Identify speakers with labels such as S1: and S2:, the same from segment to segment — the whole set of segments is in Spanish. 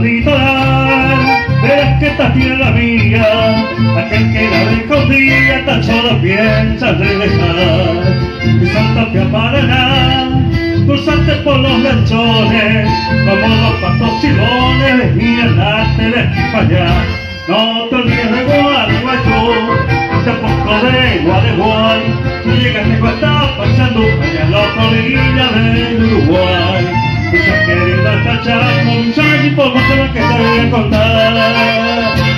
S1: verás que esta tierra mía, aquel que la escondía tan solo piensa regresar. Mi santa te aparará, cruzarte por los lechones, como los patos cibones, y andarte de aquí para allá. No te olvides de Gualeguaychú, tampoco de Gualeguay, tú llegas de Guatapá, pasando allá en la orilla del Uruguay. Muchas queridas tachas, contar.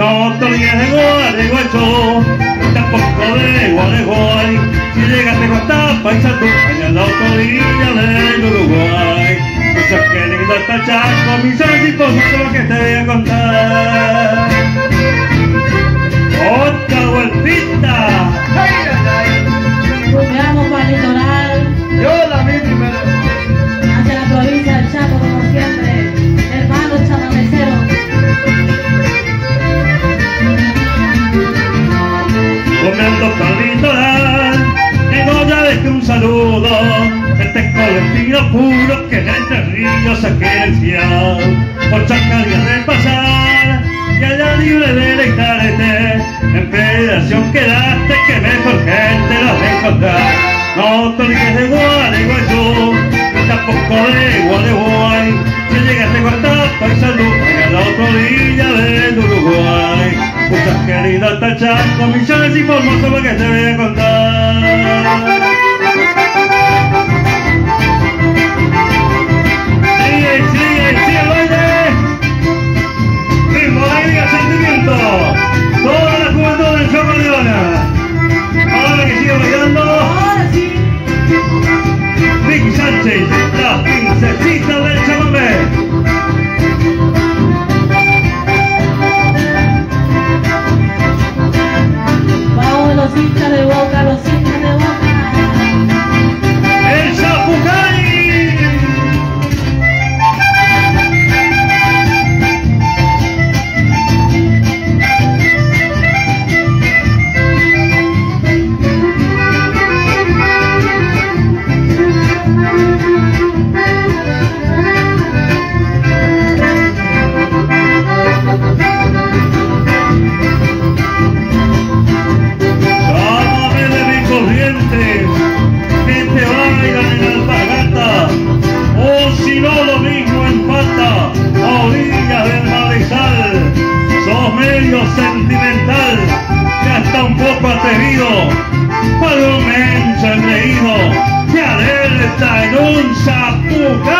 S1: No te olvides de Gualeguaychú, tampoco de Gualeguay, si llegaste con esta paisa tú, allá en la orilla del Uruguay. Muchas que linda esta chaco, mis amiguitos, lo que te voy a contar. Otra vueltita.
S2: Ay, ay, ay.
S3: Rumbeamos para el litoral,
S2: Yo la vi primero.
S3: hacia la provincia del Chaco, como siempre.
S1: Comiendo para litoral. Digo ya dejé un saludo, este colectivo puro que en este río se querencia. Por chacarías de pasar, y allá libre de deleitarte, en federación quedaste que mejor gente lo de encontrar. No te olvides de Gualeguaychú, tampoco de Gualeguay, si llegaste con tapa y salud, a la otra orilla del Uruguay. Muchas queridas tachas, comisiones y formosos lo que te voy a contar. Engreído, que alerta en un zapucay.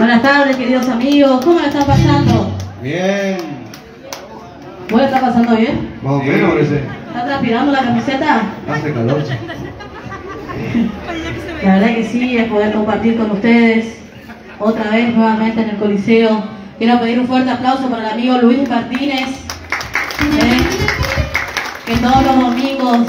S3: Buenas tardes, queridos amigos. ¿Cómo la están pasando?
S2: Bien.
S3: ¿Vos la están pasando bien?
S2: Más o menos, parece.
S3: ¿Está transpirando la camiseta?
S2: Hace calor.
S3: La verdad que sí, es poder compartir con ustedes otra vez nuevamente en el Coliseo. Quiero pedir un fuerte aplauso para el amigo Luis Martínez, eh, que todos los domingos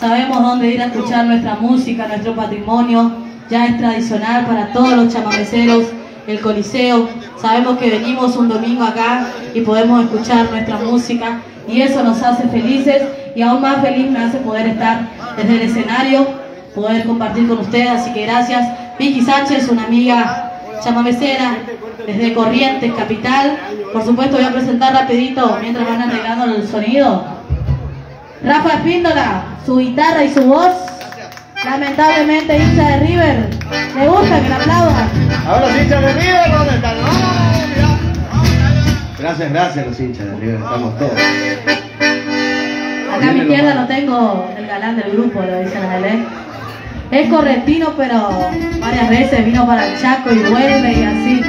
S3: sabemos dónde ir a escuchar nuestra música, nuestro patrimonio, ya es tradicional para todos los chamameceros, el Coliseo. Sabemos que venimos un domingo acá y podemos escuchar nuestra música y eso nos hace felices y aún más feliz me hace poder estar desde el escenario poder compartir con ustedes, así que gracias. Vicky Sánchez, una amiga chamamecera desde Corrientes, capital. Por supuesto voy a presentar rapidito mientras van arreglando el sonido. Rafa Espíndola, su guitarra y su voz. Lamentablemente hincha de River. Me gusta que la aplaudan.
S2: Ahora los hinchas de River, ¿dónde están? Gracias, gracias los hinchas de River, estamos todos.
S3: Acá a mi izquierda no tengo el galán del grupo, lo dicen a él. Es correntino, pero varias veces vino para el Chaco y vuelve y así.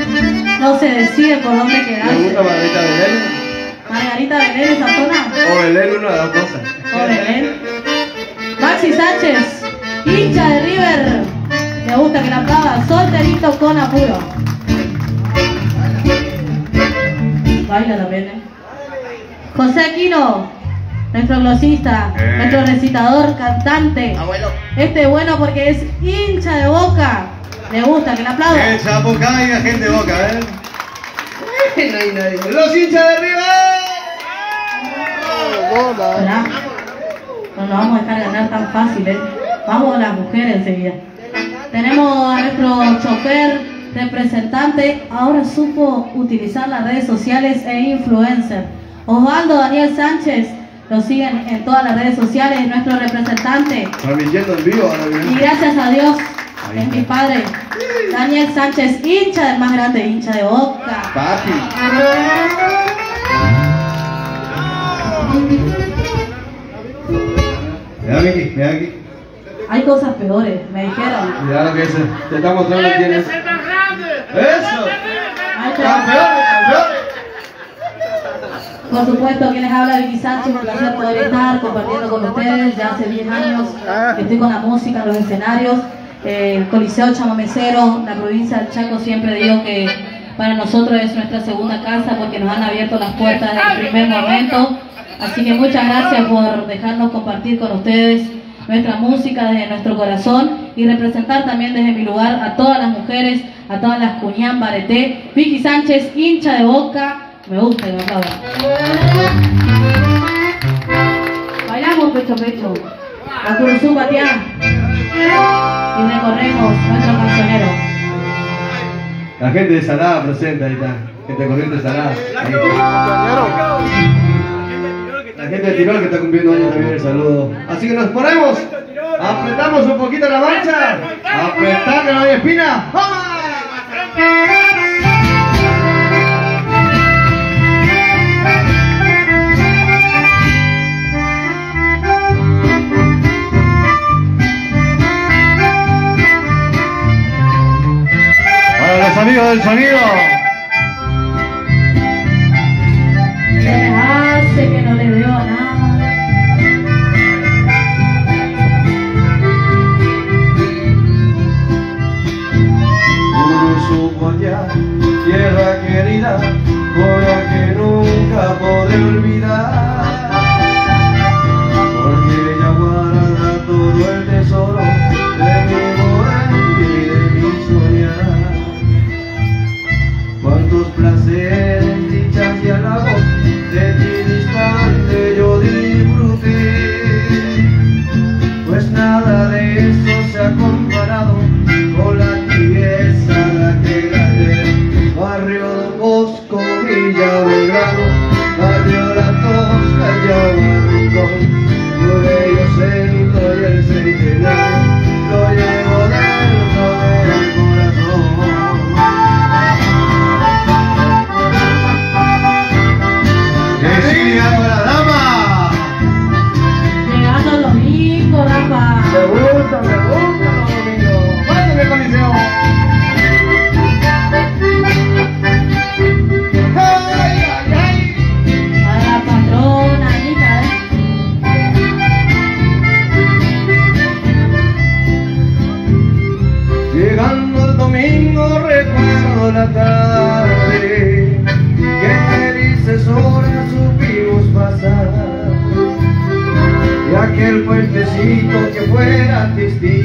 S3: No se decide por dónde
S2: ¿Le
S3: quedarse.
S2: gusta Margarita Belén?
S3: Margarita Belén, esa zona.
S2: O Belén, una de las cosas.
S3: O Belén. Maxi Sánchez, hincha de River. Me gusta que la aplaudan. Solterito con apuro. Baila también, ¿eh? José Aquino, nuestro glosista,
S2: Eh.
S3: nuestro recitador, cantante. Este es bueno porque es hincha de boca. Me gusta que la aplaudan.
S2: El Chapucay y la gente de boca, ¿eh? ¡Los hinchas de River!
S3: No nos vamos a dejar ganar tan fácil, ¿eh? Vamos a las mujeres enseguida. Tenemos a nuestro chofer, representante, ahora supo utilizar las redes sociales e influencer. Osvaldo Daniel Sánchez, lo siguen en todas las redes sociales, es nuestro representante.
S2: Transmitiendo en vivo ahora
S3: Y gracias a Dios, es mi padre. Daniel Sánchez, hincha del más grande, hincha de boca.
S2: Papi.
S3: Cosas peores, me dijeron.
S2: Mira lo que dice. Te está mostrando quién es. ¡Eso! ¡Campeones, campeones!
S3: Por supuesto, quien les habla Vicky Sánchez, un placer poder estar compartiendo con ustedes. Ya hace 10 años que estoy con la música en los escenarios. Eh, el Coliseo Chamamecero, la provincia del Chaco, siempre digo que para nosotros es nuestra segunda casa porque nos han abierto las puertas desde el primer momento. Así que muchas gracias por dejarnos compartir con ustedes nuestra música desde nuestro corazón y representar también desde mi lugar a todas las mujeres, a todas las cuñán bareté. Vicky Sánchez, hincha de boca, me gusta que me aplaudan. Bailamos pecho a pecho, a Curuzú Patiá y recorremos nuestro cancionero.
S2: La gente de Salada presente, ahí está. Gente corriente de Salada. Gente de Tirol que está cumpliendo años también, el saludo. Así que nos ponemos, apretamos un poquito la marcha, apretando la espina. ¡Vamos! Para los amigos del sonido.
S3: Que
S2: felices horas supimos pasar y aquel puentecito que fuera testigo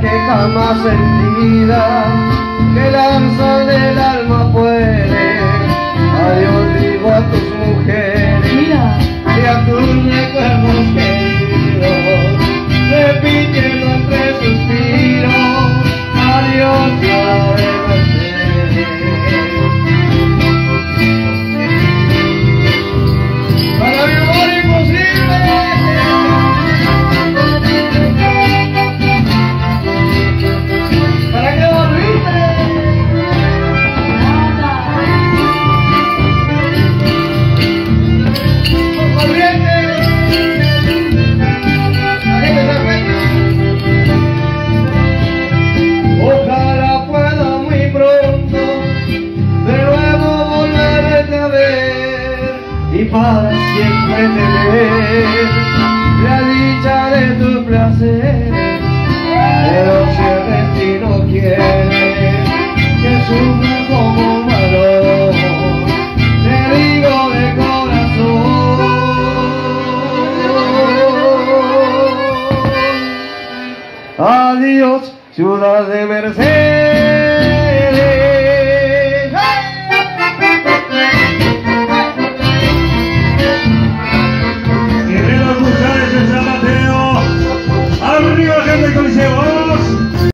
S2: que jamás sentida que lanza del alma